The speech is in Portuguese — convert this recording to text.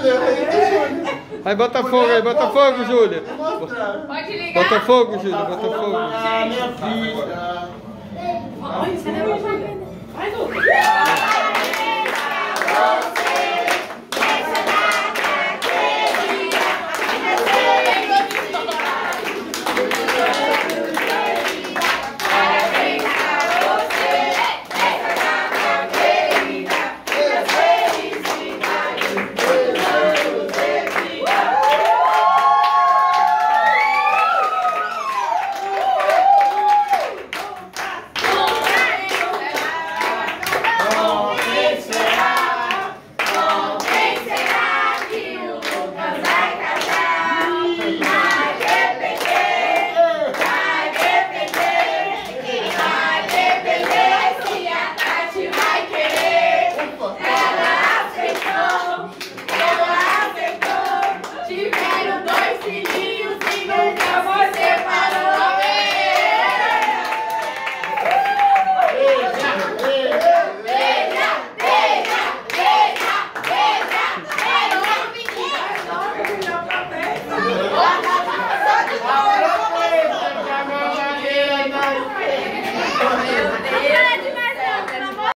Júlia, eita, tá Júlia. Aí bota fogo aí, bota fogo, Júlia. Botafogo. Pode ligar. Bota fogo, Júlia, tá bota fogo. Ah, minha filha.